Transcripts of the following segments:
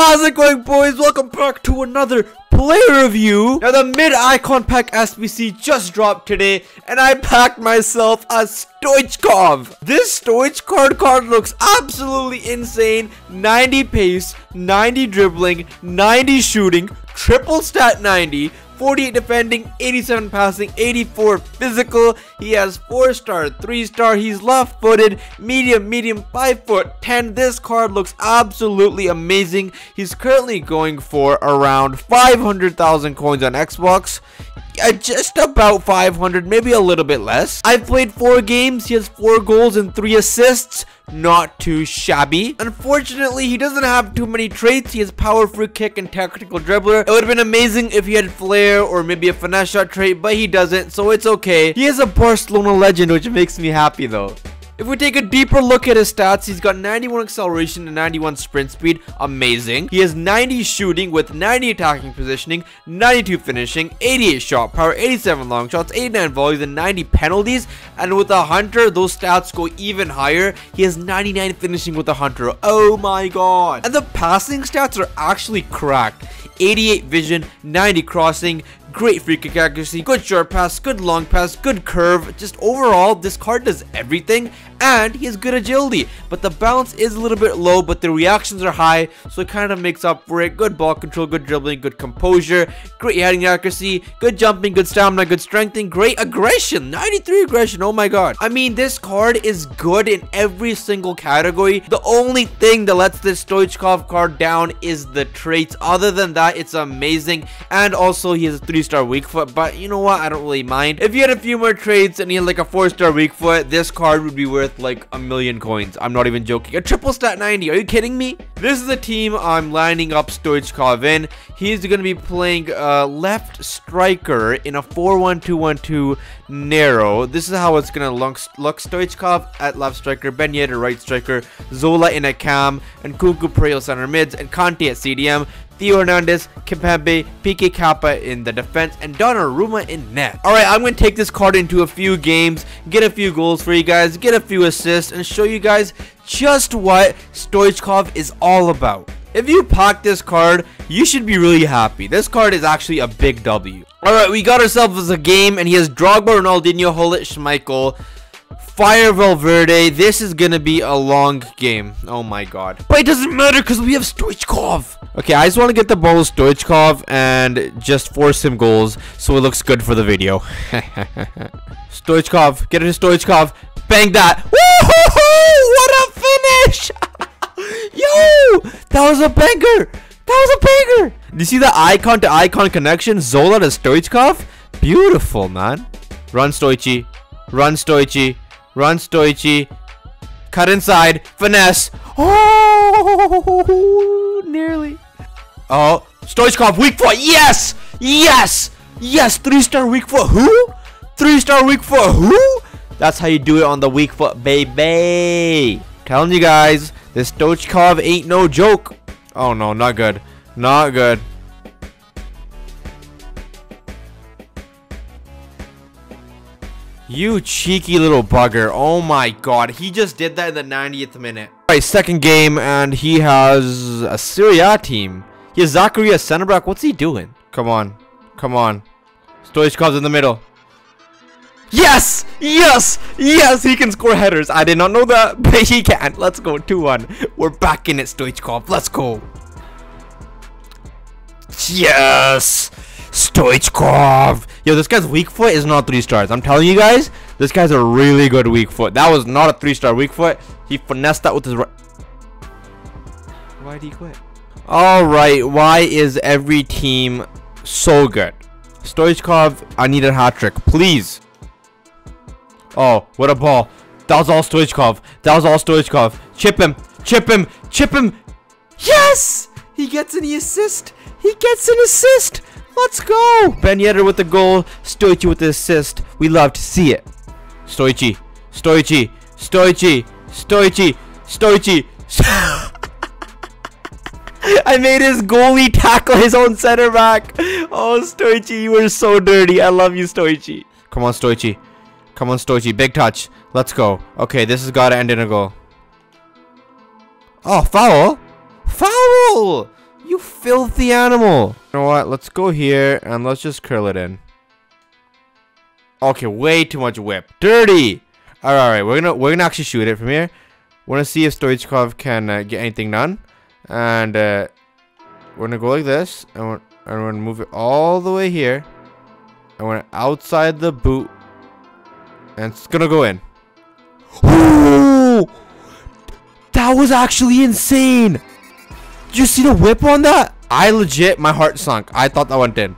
How's it going, boys? Welcome back to another player review. Now, the mid-icon pack SBC just dropped today, and I packed myself a Stoichkov. This Stoichkov card looks absolutely insane. 90 pace, 90 dribbling, 90 shooting, triple stat 90, 48 defending, 87 passing, 84 physical. He has 4 star, 3 star. He's left footed, medium, medium, 5 foot 10. This card looks absolutely amazing. He's currently going for around 500,000 coins on Xbox. Uh, just about 500, maybe a little bit less. I've played four games. He has four goals and three assists. Not too shabby. Unfortunately, he doesn't have too many traits. He has power, free kick, and tactical dribbler. It would have been amazing if he had flair or maybe a finesse shot trait, but he doesn't, so it's okay. He is a Barcelona legend, which makes me happy though. If we take a deeper look at his stats, he's got 91 acceleration and 91 sprint speed. Amazing. He has 90 shooting with 90 attacking positioning, 92 finishing, 88 shot power, 87 long shots, 89 volleys, and 90 penalties. And with a hunter, those stats go even higher. He has 99 finishing with a hunter. Oh my god. And the passing stats are actually cracked. 88 vision, 90 crossing, great free kick accuracy, good short pass, good long pass, good curve. Just overall, this card does everything and he has good agility. But the bounce is a little bit low, but the reactions are high, so it kind of makes up for it. Good ball control, good dribbling, good composure, great heading accuracy, good jumping, good stamina, good strengthening, great aggression. 93 aggression, oh my god. I mean, this card is good in every single category. The only thing that lets this Stoichkov card down is the traits. Other than that, it's amazing. And also, he has a 3-star weak foot, but you know what? I don't really mind. If he had a few more traits and he had like a 4-star weak foot, this card would be worth like a million coins. I'm not even joking. A triple stat 90. Are you kidding me? This is the team I'm lining up Stoichkov in. He's going to be playing uh, left striker in a 4-1-2-1-2 narrow. This is how it's going to look, look. Stoichkov at left striker, Ben Yedder right striker, Zola in a cam, and Kuku Preo center mids, and Kanté at CDM. Theo Hernandez, Kimpembe, PK Kappa in the defense, and Donnarumma in net. Alright, I'm going to take this card into a few games, get a few goals for you guys, get a few assists, and show you guys just what Stoichkov is all about. If you pack this card, you should be really happy. This card is actually a big W. Alright, we got ourselves a game, and he has Drogba, Ronaldinho, Gullit, Schmeichel, Fede Valverde. This is gonna be a long game. Oh my god. But it doesn't matter because we have Stoichkov. Okay, I just want to get the ball Stoichkov and just force him goals so it looks good for the video. Stoichkov. Get it to Stoichkov. Bang that. What a finish! Yo! That was a banger! That was a banger! Do you see the icon to icon connection? Zola to Stoichkov? Beautiful, man. Run Stoichi. Run Stoichi. Run, Stoichi. Cut inside. Finesse. Oh, nearly. Oh, Stoichkov, weak foot. Yes! Yes! Yes! Three-star weak foot. Who? Three-star weak foot. Who? That's how you do it on the weak foot, baby. Telling you guys, this Stoichkov ain't no joke. Oh, no, not good. Not good. You cheeky little bugger. Oh my god. He just did that in the 90th minute. Alright, second game, and he has a Serie A team. He has Zakaria center back. What's he doing? Come on. Come on. Stoichkov's in the middle. Yes! Yes! Yes! He can score headers. I did not know that, but he can. Let's go. 2-1. We're back in it, Stoichkov. Let's go. Yes! Stoichkov. Yo, this guy's weak foot is not three stars. I'm telling you guys, this guy's a really good weak foot. That was not a three star weak foot. He finessed that with his right. Why did he quit? All right. Why is every team so good? Stoichkov, I need a hat trick, please. Oh, what a ball. That was all Stoichkov. That was all Stoichkov. Chip him. Chip him. Chip him. Yes! He gets an assist. He gets an assist. Let's go! Ben Yedder with the goal. Stoichi with the assist. We love to see it. Stoichi. Stoichi. Stoichi. Stoichi. Stoichi. I made his goalie tackle his own center back. Oh, Stoichi, you were so dirty. I love you, Stoichi. Come on, Stoichi. Come on, Stoichi. Big touch. Let's go. Okay, this has got to end in a goal. Oh, foul. Foul. You filthy animal. You know what? Let's go here and let's just curl it in. Okay, way too much whip. Dirty. All right, all right. We're gonna we're gonna actually shoot it from here. We're gonna see if Stoichkov can uh, get anything done, and uh, we're gonna go like this, and we're, and we're gonna move it all the way here, and we're outside the boot, and it's gonna go in. Ooh, that was actually insane. Did you see the whip on that? I legit, my heart sunk. I thought that went in.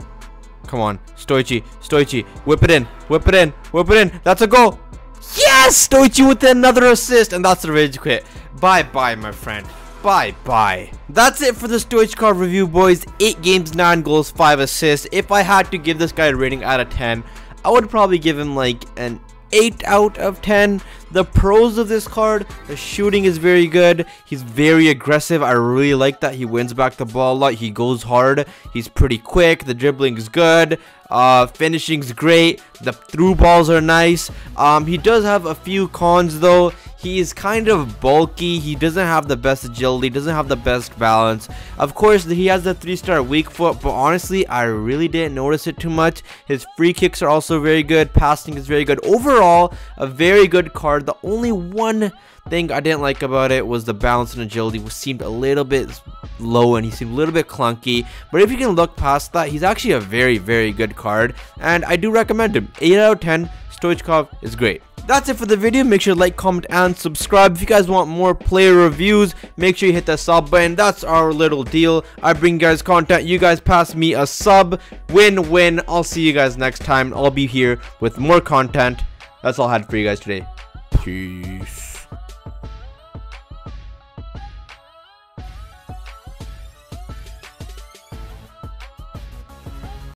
Come on, Stoichi, Stoichi, whip it in, whip it in, whip it in. That's a goal. Yes, Stoichi with another assist, and that's the rage quit. Bye bye, my friend. Bye bye. That's it for the card review, boys. 8 games, 9 goals, 5 assists. If I had to give this guy a rating out of 10, I would probably give him like an 8 out of 10. The pros of this card, the shooting is very good. He's very aggressive. I really like that. He wins back the ball a lot. He goes hard. He's pretty quick. The dribbling is good. Uh, finishing's great. The through balls are nice. Um, he does have a few cons though. He is kind of bulky. He doesn't have the best agility. Doesn't have the best balance. Of course, he has the three-star weak foot, but honestly, I really didn't notice it too much. His free kicks are also very good. Passing is very good. Overall, a very good card. The only one thing I didn't like about it was the balance and agility which seemed a little bit low and he seemed a little bit clunky but if you can look past that he's actually a very very good card and I do recommend him 8 out of 10 Stoichkov is great that's it for the video. Make sure to like, comment, and subscribe. If you guys want more player reviews, make sure you hit that sub button. That's our little deal. I bring you guys content. You guys pass me a sub. Win-win. I'll see you guys next time. I'll be here with more content. That's all I had for you guys today. Peace.